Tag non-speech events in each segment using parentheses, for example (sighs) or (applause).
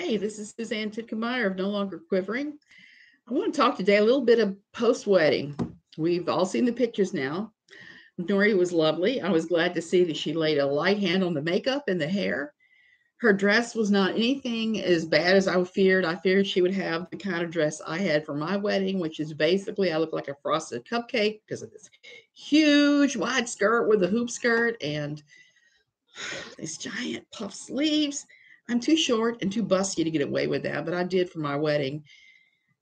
Hey, this is Suzanne Titkemeyer of No Longer Quivering. I want to talk today a little bit of post wedding. We've all seen the pictures now. Nurie was lovely. I was glad to see that she laid a light hand on the makeup and the hair. Her dress was not anything as bad as I feared. I feared she would have the kind of dress I had for my wedding, which is basically I look like a frosted cupcake because of this huge wide skirt with a hoop skirt and (sighs) these giant puff sleeves. I'm too short and too busty to get away with that, but I did for my wedding.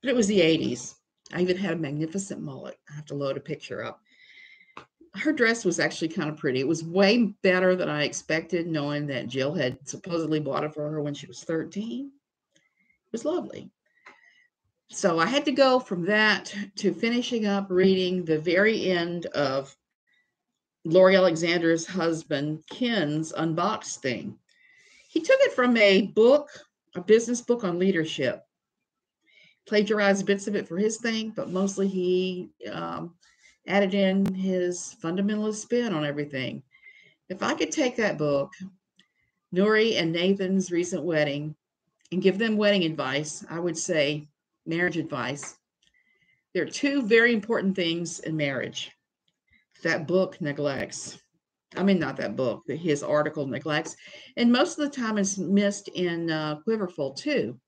But it was the 80s. I even had a magnificent mullet. I have to load a picture up. Her dress was actually kind of pretty. It was way better than I expected, knowing that Jill had supposedly bought it for her when she was 13. It was lovely. So I had to go from that to finishing up reading the very end of Lori Alexander's husband, Ken's unboxed thing. He took it from a book, a business book on leadership. Plagiarized bits of it for his thing, but mostly he um, added in his fundamentalist spin on everything. If I could take that book, Nurie and Nathan's recent wedding, and give them wedding advice, I would say marriage advice. There are two very important things in marriage that book neglects. I mean, not that book, but his article neglects. And most of the time it's missed in uh, Quiverful too.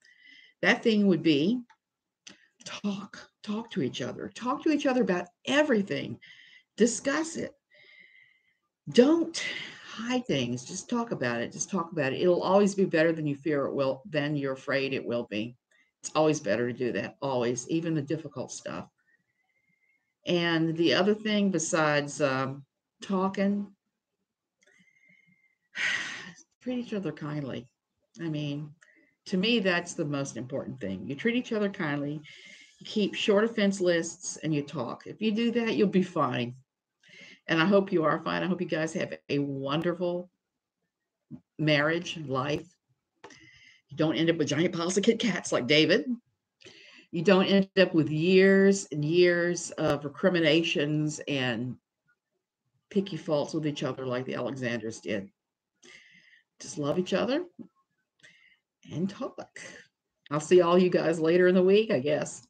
That thing would be talk, talk to each other, talk to each other about everything, discuss it. Don't hide things, just talk about it, just talk about it. It'll always be better than you fear it will, than you're afraid it will be. It's always better to do that, always, even the difficult stuff. And the other thing besides um, talking, treat each other kindly. I mean, to me, that's the most important thing. You treat each other kindly, keep short offense lists, and you talk. If you do that, you'll be fine. And I hope you are fine. I hope you guys have a wonderful marriage, life. You don't end up with giant piles of Kit Kats like David. You don't end up with years and years of recriminations and picky faults with each other like the Alexanders did. Just love each other and talk. I'll see all you guys later in the week, I guess.